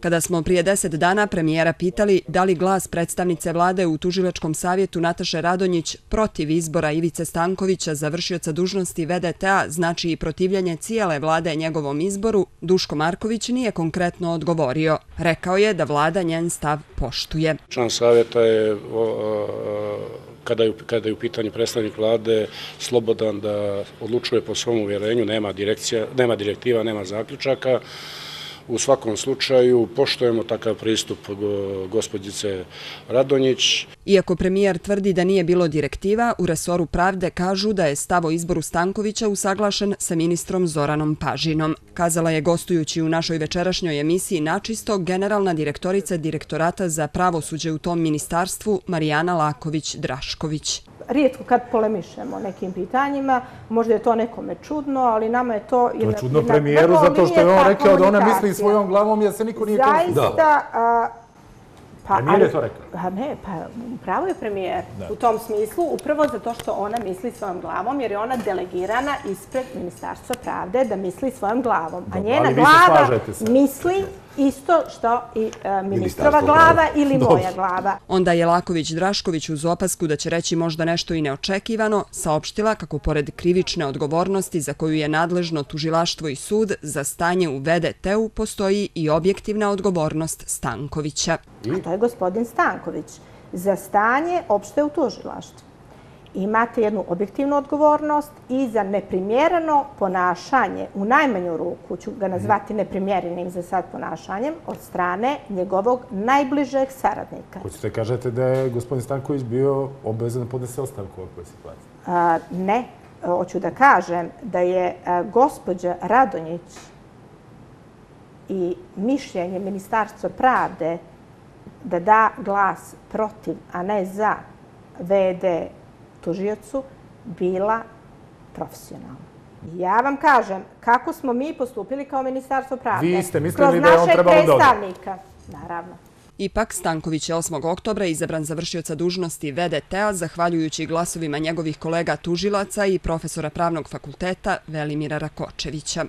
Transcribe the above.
Kada smo prije deset dana premijera pitali da li glas predstavnice vlade u Tužilačkom savjetu Nataše Radonjić protiv izbora Ivice Stankovića za vršioca dužnosti VDTA znači i protivljanje cijele vlade njegovom izboru, Duško Marković nije konkretno odgovorio. Rekao je da vlada njen stav poštuje. Član savjeta je kada je, kada je u pitanju predstavnik vlade slobodan da odlučuje po svom uvjerenju, nema, direkcija, nema direktiva, nema zaključaka. U svakom slučaju poštojemo takav pristup gospodjice Radonjić. Iako premijer tvrdi da nije bilo direktiva, u resoru pravde kažu da je stavo izboru Stankovića usaglašen sa ministrom Zoranom Pažinom. Kazala je gostujući u našoj večerašnjoj emisiji Načisto generalna direktorica direktorata za pravosuđe u tom ministarstvu Marijana Laković-Drašković rijetko kad polemišemo nekim pitanjima, možda je to nekome čudno, ali nama je to... To je čudno premijeru zato što je on rekao da ona misli svojom glavom jer se niko nije. Zaista... Pa, premijer je to rekao? Pa ne, pa pravo je premijer u tom smislu, upravo zato što ona misli svojom glavom, jer je ona delegirana ispred Ministarstva pravde da misli svojom glavom. A njena glava misli isto što i e, ministrova glava ili moja glava. Onda je Laković Drašković uz opasku da će reći možda nešto i neočekivano, saopštila kako pored krivične odgovornosti za koju je nadležno tužilaštvo i sud za stanje u VDT-u postoji i objektivna odgovornost Stankovića. A to je gospodin Stanković za stanje opšte u tužilaštvu imate jednu objektivnu odgovornost i za neprimjereno ponašanje, u najmanju ruku ću ga nazvati neprimjerenim za sad ponašanjem, od strane njegovog najbližeg saradnika. Hoćete kažete da je gospodin Stanković bio obavezan da podnese ostavku u ovoj situaciji? Ne. Hoću da kažem da je gospođa Radonjić i mišljenje Ministarstva pravde da da glas protiv, a ne za VD tužiocu bila profesionalna. Ja vam kažem kako smo mi postupili kao ministarstvo pravde. Vi ste mislili da je on trebalo dobro? predstavnika, naravno. Ipak Stanković je 8. oktobra izabran za vršioca dužnosti VDT-a zahvaljujući glasovima njegovih kolega tužilaca i profesora pravnog fakulteta Velimira Rakočevića.